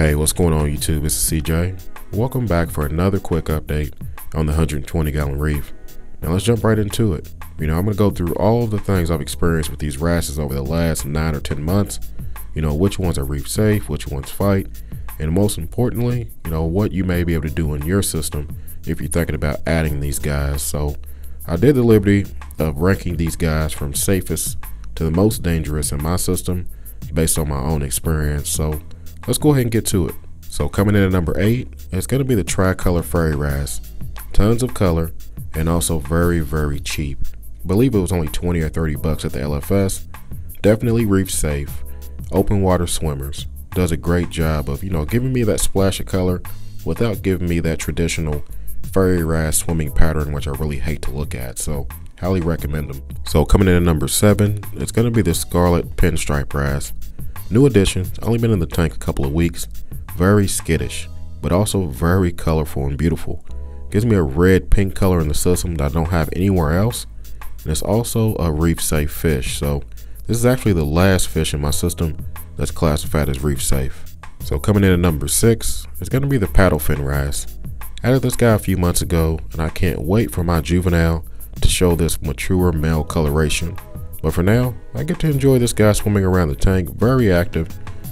Hey, what's going on YouTube? Is CJ. Welcome back for another quick update on the 120 gallon reef. Now let's jump right into it. You know, I'm going to go through all of the things I've experienced with these wrasses over the last 9 or 10 months. You know, which ones are reef safe, which ones fight, and most importantly, you know, what you may be able to do in your system if you're thinking about adding these guys. So I did the liberty of ranking these guys from safest to the most dangerous in my system based on my own experience. So let's go ahead and get to it. So coming in at number eight, it's going to be the tricolor fairy wrasse. Tons of color and also very, very cheap. I believe it was only 20 or 30 bucks at the LFS. Definitely reef safe. Open water swimmers. Does a great job of, you know, giving me that splash of color without giving me that traditional fairy wrasse swimming pattern, which I really hate to look at. So highly recommend them. So coming in at number seven, it's going to be the Scarlet Pinstripe Wrasse. New addition, only been in the tank a couple of weeks. Very skittish, but also very colorful and beautiful. Gives me a red pink color in the system that I don't have anywhere else. And it's also a reef safe fish. So this is actually the last fish in my system that's classified as reef safe. So coming in at number six, it's going to be the paddlefin wrasse. Added this guy a few months ago, and I can't wait for my juvenile to show this mature male coloration. But for now, I get to enjoy this guy swimming around the tank, very active,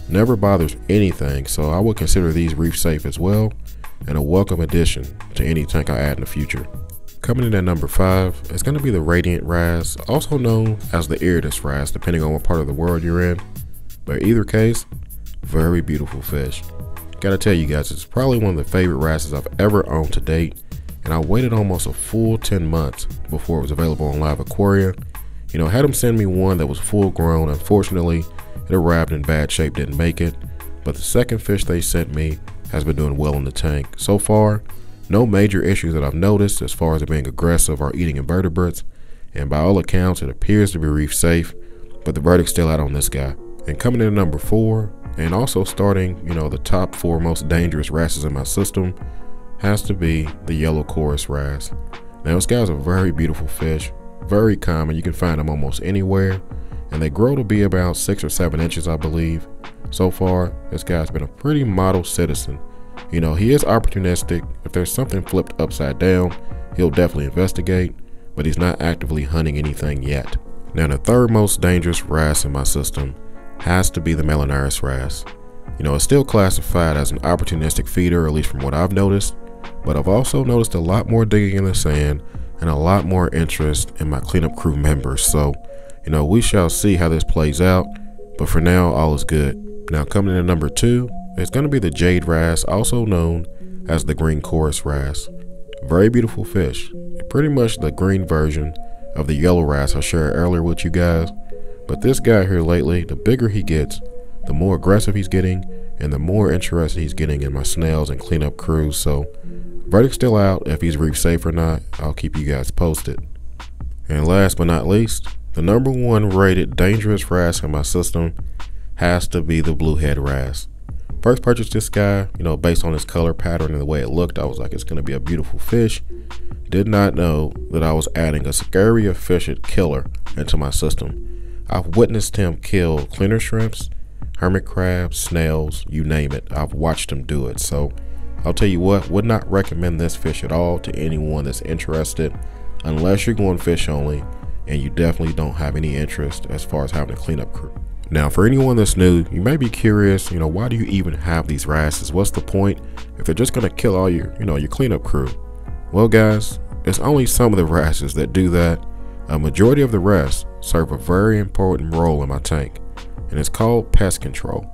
never bothers anything, so I would consider these reef safe as well, and a welcome addition to any tank I add in the future. Coming in at number 5 is going to be the Radiant Wrasse, also known as the Iridis Wrasse, depending on what part of the world you're in. But either case, very beautiful fish. Gotta tell you guys, it's probably one of the favorite wrasses I've ever owned to date, and I waited almost a full 10 months before it was available on Live Aquaria, you know, had them send me one that was full grown. Unfortunately, it arrived in bad shape, didn't make it. But the second fish they sent me has been doing well in the tank. So far, no major issues that I've noticed as far as it being aggressive or eating invertebrates. And by all accounts, it appears to be reef safe, but the verdict's still out on this guy. And coming in at number four, and also starting, you know, the top four most dangerous wrasses in my system, has to be the yellow coris wrasse. Now, this guy's a very beautiful fish, very common. You can find them almost anywhere. And they grow to be about six or seven inches, I believe. So far, this guy's been a pretty model citizen. You know, he is opportunistic. If there's something flipped upside down, he'll definitely investigate, but he's not actively hunting anything yet. Now, the third most dangerous wrasse in my system has to be the Melanurus wrasse. You know, it's still classified as an opportunistic feeder, at least from what I've noticed, but I've also noticed a lot more digging in the sand and a lot more interest in my cleanup crew members. So, you know, we shall see how this plays out. But for now, all is good. Now, coming in at number two, it's going to be the Jade Wrasse, also known as the Green Coris Wrasse. Very beautiful fish. Pretty much the green version of the yellow wrasse I shared earlier with you guys. But this guy here lately, the bigger he gets, the more aggressive he's getting, and the more interested he's getting in my snails and cleanup crews. So Verdict still out. If he's reef safe or not, I'll keep you guys posted. And last but not least, the number one rated dangerous wrasse in my system has to be the bluehead wrasse. First purchased this guy, you know, based on his color pattern and the way it looked, I was like, it's going to be a beautiful fish. Did not know that I was adding a scary efficient killer into my system. I've witnessed him kill cleaner shrimps, hermit crabs, snails, you name it. I've watched him do it. So I'll tell you what, would not recommend this fish at all to anyone that's interested unless you're going fish only and you definitely don't have any interest as far as having a cleanup crew. Now, for anyone that's new, you may be curious, you know, why do you even have these wrasses? What's the point if they're just going to kill all your, you know, your cleanup crew? Well, guys, it's only some of the wrasses that do that. A majority of the rest serve a very important role in my tank, and it's called pest control.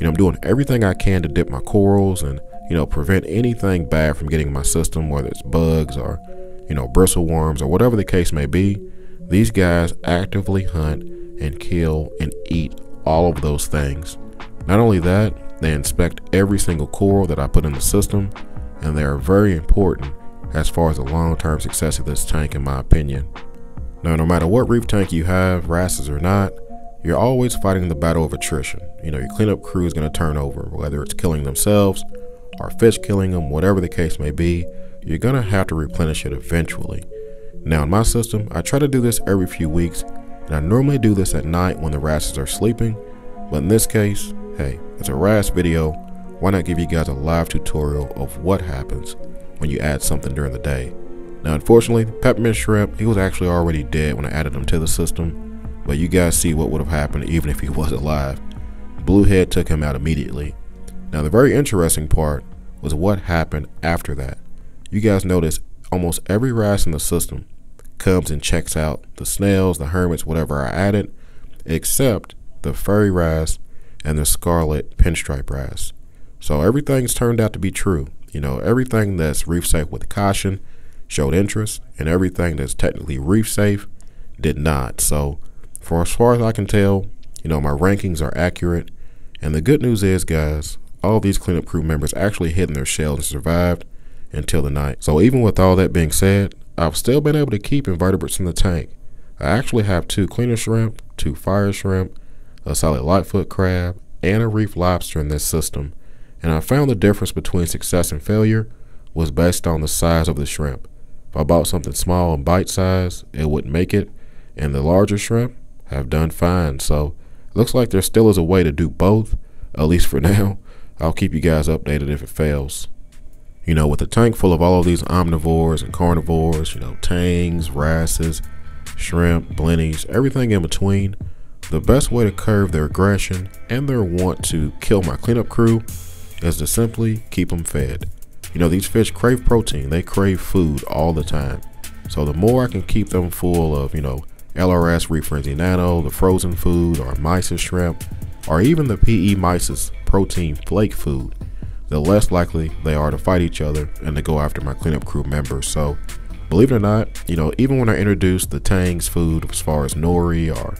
You know, I'm doing everything I can to dip my corals and you know, prevent anything bad from getting my system, whether it's bugs or, you know, bristle worms or whatever the case may be. These guys actively hunt and kill and eat all of those things. Not only that, they inspect every single coral that I put in the system, and they are very important as far as the long-term success of this tank in my opinion. Now, no matter what reef tank you have, wrasses or not, you're always fighting the battle of attrition. You know, your cleanup crew is going to turn over, whether it's killing themselves or fish killing them, whatever the case may be, you're going to have to replenish it eventually. Now, in my system, I try to do this every few weeks, and I normally do this at night when the wrasses are sleeping. But in this case, hey, it's a wrasse video. why not give you guys a live tutorial of what happens when you add something during the day. Now, unfortunately, peppermint shrimp, he was actually already dead when I added him to the system, but you guys see what would have happened even if he was alive. Bluehead took him out immediately. Now, the very interesting part was what happened after that. You guys notice almost every wrasse in the system comes and checks out the snails, the hermits, whatever I added, except the fairy wrasse and the scarlet pinstripe wrasse. So everything's turned out to be true. You know, everything that's reef safe with caution showed interest, and everything that's technically reef safe did not. So, for as far as I can tell, you know, my rankings are accurate. And the good news is, guys, all these cleanup crew members actually hid in their shells and survived until the night. So even with all that being said, I've still been able to keep invertebrates in the tank. I actually have two cleaner shrimp, two fire shrimp, a sally lightfoot crab, and a reef lobster in this system. And I found the difference between success and failure was based on the size of the shrimp. If I bought something small and bite size, it wouldn't make it. And the larger shrimp have done fine. So it looks like there still is a way to do both, at least for now. I'll keep you guys updated if it fails. You know, with a tank full of all of these omnivores and carnivores, you know, tangs, wrasses, shrimp, blennies, everything in between, the best way to curb their aggression and their want to kill my cleanup crew is to simply keep them fed. You know, these fish crave protein, they crave food all the time. So the more I can keep them full of, you know, LRS Reef Nano, the frozen food, or mysis shrimp, or even the PE mysis protein flake food, the less likely they are to fight each other and to go after my cleanup crew members. So, believe it or not, you know, even when I introduce the Tang's food as far as nori or,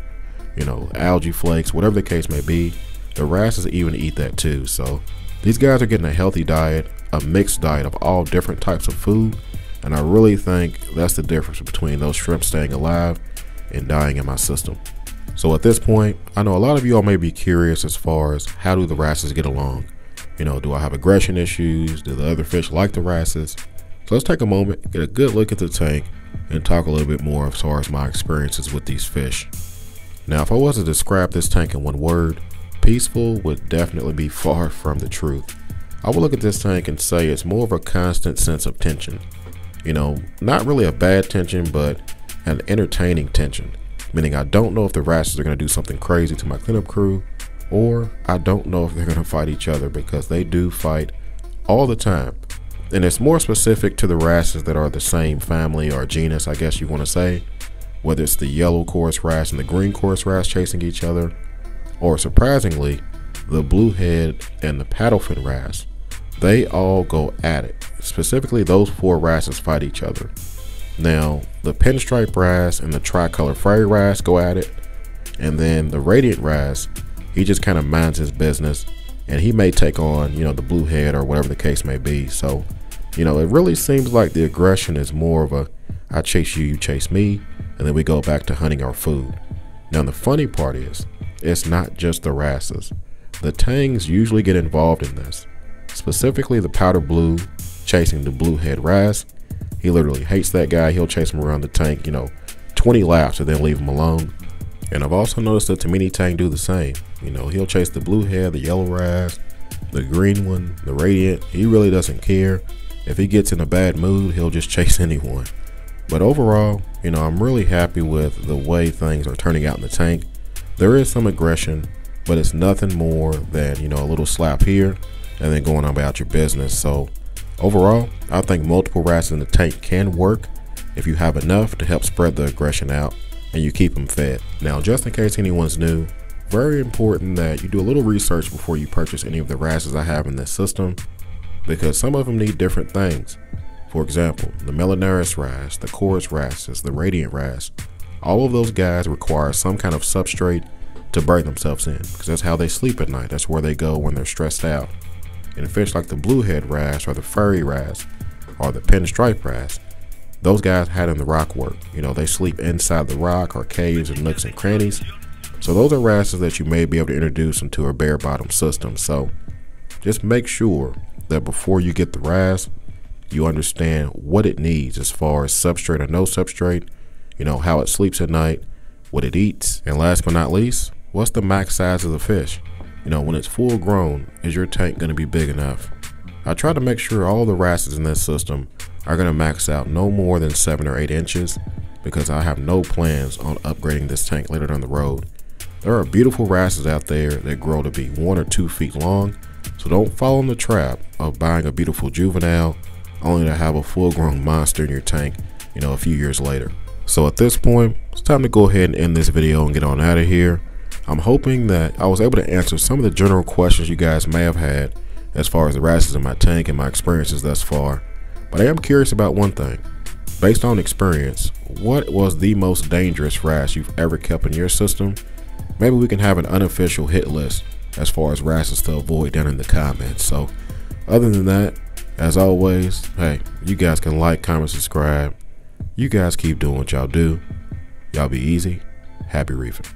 you know, algae flakes, whatever the case may be, the wrasses even eat that too. So, these guys are getting a healthy diet, a mixed diet of all different types of food, and I really think that's the difference between those shrimp staying alive and dying in my system. So at this point, I know a lot of you all may be curious as far as how do the wrasses get along. You know, do I have aggression issues? Do the other fish like the wrasses? So let's take a moment, get a good look at the tank, and talk a little bit more as far as my experiences with these fish. Now, if I was to describe this tank in one word, peaceful would definitely be far from the truth. I would look at this tank and say it's more of a constant sense of tension. You know, not really a bad tension, but an entertaining tension, meaning I don't know if the wrasses are going to do something crazy to my cleanup crew, or I don't know if they're going to fight each other because they do fight all the time. And it's more specific to the wrasses that are the same family or genus, I guess you want to say, whether it's the yellow coris wrasse and the green coris wrasse chasing each other, or surprisingly, the bluehead and the paddlefin wrasse. They all go at it. Specifically, those four wrasses fight each other. Now, the pinstripe wrasse and the tricolor fairy wrasse go at it, and then the radiant wrasse he just kind of minds his business and he may take on, you know, the blue head or whatever the case may be. So, you know, it really seems like the aggression is more of a I chase you, you chase me, and then we go back to hunting our food. Now, the funny part is, it's not just the wrasses. The tangs usually get involved in this, specifically the powder blue chasing the blue head wrasse. He literally hates that guy. He'll chase him around the tank, you know, 20 laps and then leave him alone. And I've also noticed that Tomini Tang do the same. You know, he'll chase the blue hair, the yellow wrasse, the green one, the radiant. He really doesn't care. If he gets in a bad mood, he'll just chase anyone. But overall, you know, I'm really happy with the way things are turning out in the tank. There is some aggression, but it's nothing more than, you know, a little slap here and then going about your business. So overall, I think multiple wrasses in the tank can work if you have enough to help spread the aggression out and you keep them fed. Now, just in case anyone's new, very important that you do a little research before you purchase any of the wrasses I have in this system because some of them need different things. For example, the Melanurus wrasse, the Coris wrasses, the Radiant wrasse, all of those guys require some kind of substrate to burn themselves in because that's how they sleep at night. That's where they go when they're stressed out. And fish like the bluehead wrasse or the fairy wrasse or the pinstripe wrasse, those guys had in the rock work. You know, they sleep inside the rock or caves and nooks and crannies. So those are wrasses that you may be able to introduce into a bare bottom system. So just make sure that before you get the wrasse, you understand what it needs as far as substrate or no substrate, you know, how it sleeps at night, what it eats, and last but not least, what's the max size of the fish? You know, when it's full grown, is your tank going to be big enough? I try to make sure all the wrasses in this system are going to max out no more than 7 or 8 inches because I have no plans on upgrading this tank later down the road. There are beautiful wrasses out there that grow to be 1 or 2 feet long, so don't fall in the trap of buying a beautiful juvenile only to have a full grown monster in your tank, you know, a few years later. So at this point, it's time to go ahead and end this video and get on out of here. I'm hoping that I was able to answer some of the general questions you guys may have had as far as the wrasses in my tank and my experiences thus far. But I am curious about one thing. Based on experience, what was the most dangerous wrasse you've ever kept in your system? Maybe we can have an unofficial hit list as far as wrasses to avoid down in the comments. So other than that, as always, hey, you guys can like, comment, subscribe. You guys keep doing what y'all do. Y'all be easy. Happy reefing.